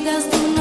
digas tu nombre.